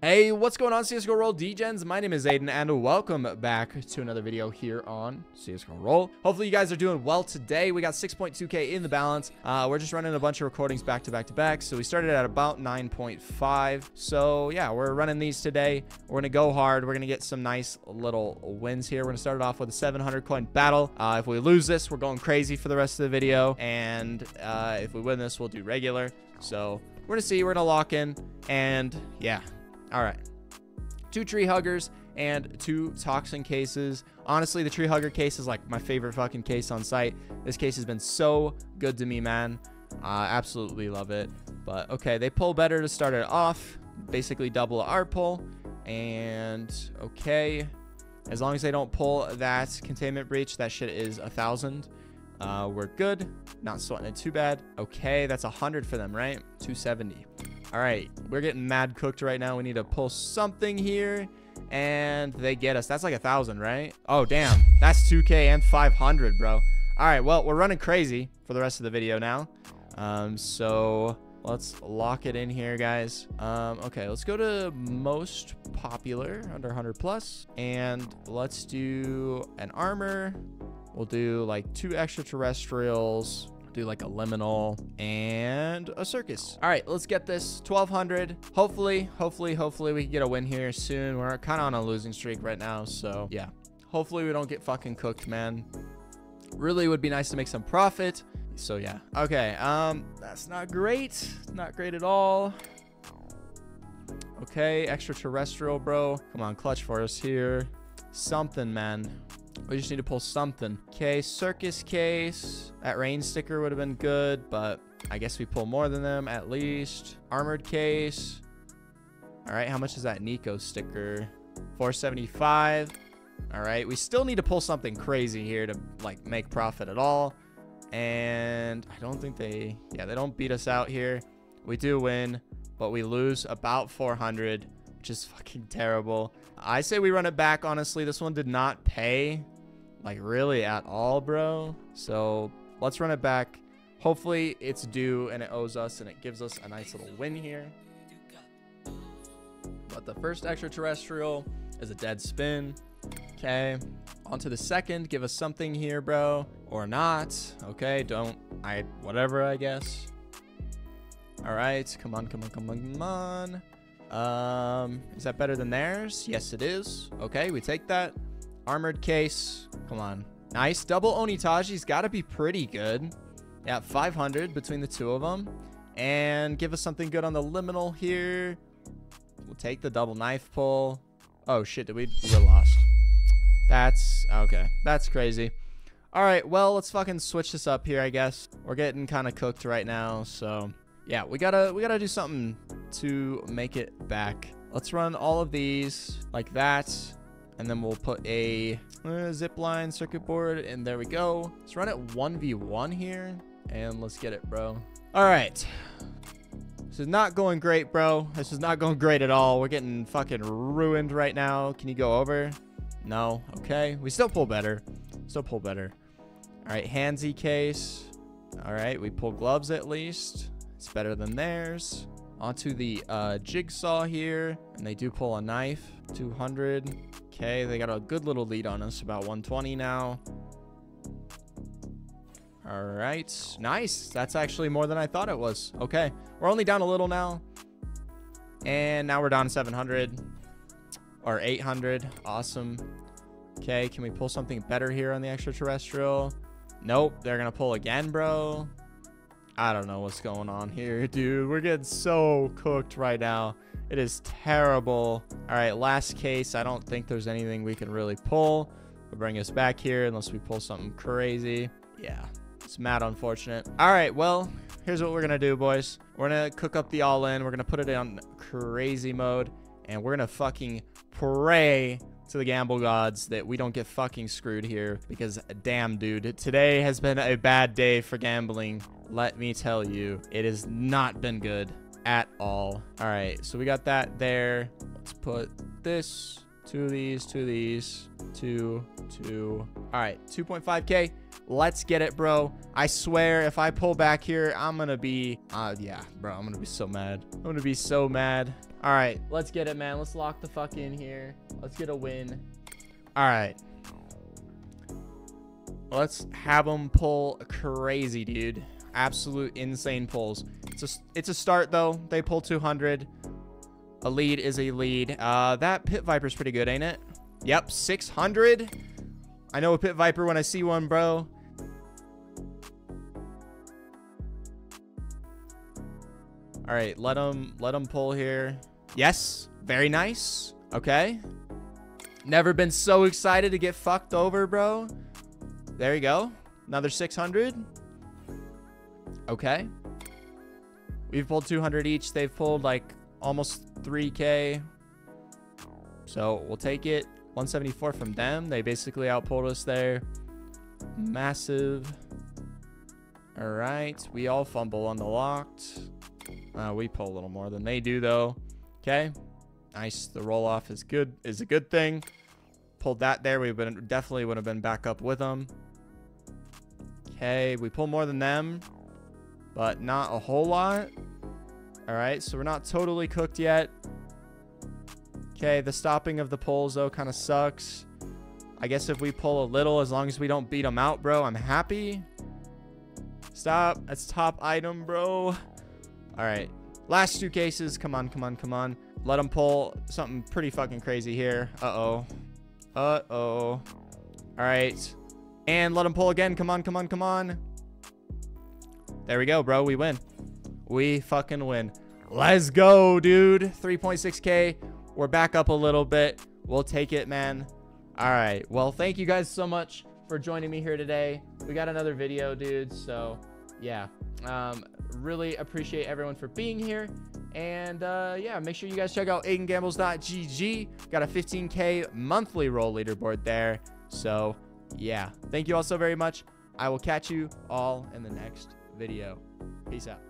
Hey, what's going on CSGO Roll DGens? My name is Aiden and welcome back to another video here on CSGO Roll. Hopefully you guys are doing well today. We got 6.2k in the balance. Uh, we're just running a bunch of recordings back to back to back. So we started at about 9.5. So yeah, we're running these today. We're going to go hard. We're going to get some nice little wins here. We're going to start it off with a 700 coin battle. Uh, if we lose this, we're going crazy for the rest of the video. And uh, if we win this, we'll do regular. So we're going to see. We're going to lock in. And yeah, all right. Two tree huggers and two toxin cases. Honestly, the tree hugger case is like my favorite fucking case on site. This case has been so good to me, man. I uh, absolutely love it. But okay, they pull better to start it off. Basically double our pull. And okay. As long as they don't pull that containment breach, that shit is a thousand. Uh, we're good. Not sweating it too bad. Okay, that's a hundred for them, right? 270. All right, we're getting mad cooked right now. We need to pull something here, and they get us. That's like a thousand, right? Oh, damn. That's 2K and 500, bro. All right, well, we're running crazy for the rest of the video now. Um, so let's lock it in here, guys. Um, okay, let's go to most popular under 100 plus, and let's do an armor. We'll do like two extraterrestrials do like a liminal and a circus. All right, let's get this 1200. Hopefully, hopefully, hopefully we can get a win here soon. We're kind of on a losing streak right now. So yeah, hopefully we don't get fucking cooked, man. Really would be nice to make some profit. So yeah, okay. Um, that's not great. Not great at all. Okay, extraterrestrial, bro. Come on, clutch for us here. Something, man. We just need to pull something. Okay, circus case. That rain sticker would have been good, but I guess we pull more than them at least. Armored case. All right, how much is that NiKo sticker? 475. All right, we still need to pull something crazy here to like make profit at all. And I don't think they, yeah, they don't beat us out here. We do win, but we lose about 400, which is fucking terrible. I say we run it back, honestly. This one did not pay. Like, really at all, bro? So, let's run it back. Hopefully, it's due and it owes us and it gives us a nice little win here. But the first extraterrestrial is a dead spin. Okay. On to the second. Give us something here, bro. Or not. Okay. Don't. I. Whatever, I guess. All right. Come on, come on, come on, come on. Um, is that better than theirs? Yes, it is. Okay, we take that. Armored case. Come on. Nice. Double Oni Taiji's got to be pretty good. Yeah, 500 between the two of them. And give us something good on the liminal here. We'll take the double knife pull. Oh, shit. Did we? We're lost. That's... Okay. That's crazy. All right. Well, let's fucking switch this up here, I guess. We're getting kind of cooked right now, so... Yeah, we gotta we gotta do something to make it back. Let's run all of these like that. And then we'll put a uh, zip line circuit board. And there we go. Let's run it 1v1 here. And let's get it, bro. All right. This is not going great, bro. This is not going great at all. We're getting fucking ruined right now. Can you go over? No. Okay. We still pull better. Still pull better. All right. Handsy case. All right. We pull gloves at least. It's better than theirs. Onto the uh, jigsaw here. And they do pull a knife. 200. Okay, they got a good little lead on us. About 120 now. All right. Nice. That's actually more than I thought it was. Okay. We're only down a little now. And now we're down 700. Or 800. Awesome. Okay, can we pull something better here on the extraterrestrial? Nope. They're to pull again, bro. I don't know what's going on here, dude. We're getting so cooked right now. It is terrible. All right, last case. I don't think there's anything we can really pull. We'll bring us back here unless we pull something crazy. Yeah, it's mad unfortunate. All right, well, here's what we're going to do, boys. We're going to cook up the all-in. We're going to put it on crazy mode. And we're going to fucking pray to the gamble gods that we don't get fucking screwed here because damn dude today has been a bad day for gambling let me tell you it has not been good at all all right so we got that there let's put this two of these two of these two two all right 2.5k let's get it bro i swear if i pull back here i'm gonna be uh yeah bro i'm gonna be so mad i'm gonna be so mad All right, let's get it, man. Let's lock the fuck in here. Let's get a win. All right. Let's have them pull crazy, dude. Absolute insane pulls. It's a, it's a start, though. They pull 200. A lead is a lead. Uh, that Pit Viper's pretty good, ain't it? Yep, 600. I know a Pit Viper when I see one, bro. All right, let them let them pull here. Yes, very nice. Okay. Never been so excited to get fucked over, bro. There you go. Another 600. Okay. We've pulled 200 each. They've pulled like almost 3k. So we'll take it. 174 from them. They basically outpulled us there. Massive. All right. We all fumble on the locked. Uh, we pull a little more than they do, though. Okay. Nice. The roll off is good. Is a good thing. Pulled that there. We been definitely would have been back up with them. Okay. We pull more than them, but not a whole lot. All right. So we're not totally cooked yet. Okay. The stopping of the pulls, though, kind of sucks. I guess if we pull a little, as long as we don't beat them out, bro, I'm happy. Stop. That's top item, bro. All right. Last two cases. Come on, come on, come on. Let them pull something pretty fucking crazy here. Uh-oh. Uh-oh. All right. And let them pull again. Come on, come on, come on. There we go, bro. We win. We fucking win. Let's go, dude. 3.6k. We're back up a little bit. We'll take it, man. All right. Well, thank you guys so much for joining me here today. We got another video, dude. So, yeah. Um, really appreciate everyone for being here. And uh, yeah, make sure you guys check out AidenGambles.gg. Got a 15K monthly roll leaderboard there. So yeah, thank you all so very much. I will catch you all in the next video. Peace out.